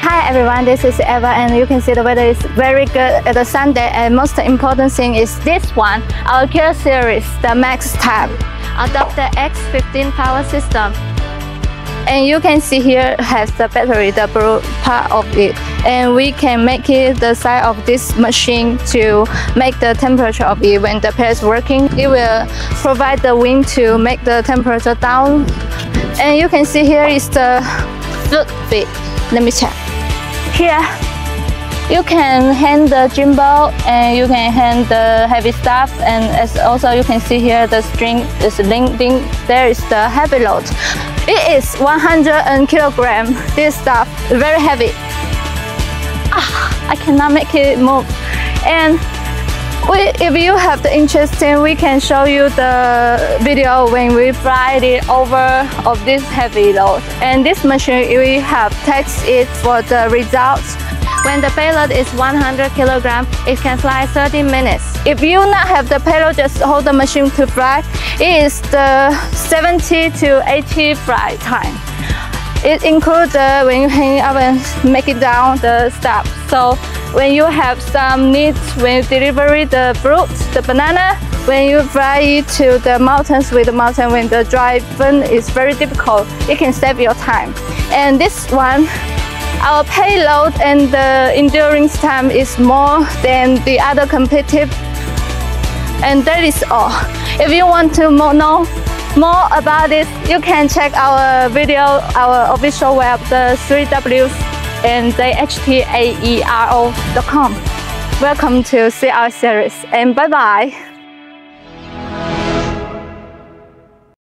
Hi everyone, this is Eva and you can see the weather is very good at the Sunday and most important thing is this one, our Keel series, the Max Tab. Adopt the X15 power system. And you can see here has the battery, the blue part of it. And we can make it the size of this machine to make the temperature of it when the pair is working. It will provide the wind to make the temperature down. And you can see here is the foot fit. Let me check. Here, you can hand the gimbal and you can hand the heavy stuff and as also you can see here the string is linked. There is the heavy load. It is 100 kilogram. This stuff very heavy. Ah, I cannot make it move. And we, if you have the interest, we can show you the video when we fly it over of this heavy load. And this machine, we have tested it for the results. When the payload is 100 kilogram, it can fly 30 minutes. If you not have the payload, just hold the machine to fly. It is the 70 to 80 flight time. It includes the when you hang up and make it down the stuff. So when you have some needs when you deliver the fruit, the banana, when you fly it to the mountains with the mountain when the driving is very difficult, it can save your time. And this one, our payload and the endurance time is more than the other competitive. And that is all. If you want to know more about this, you can check our video, our official web, the 3Ws and the htaero.com. Welcome to CR series and bye bye.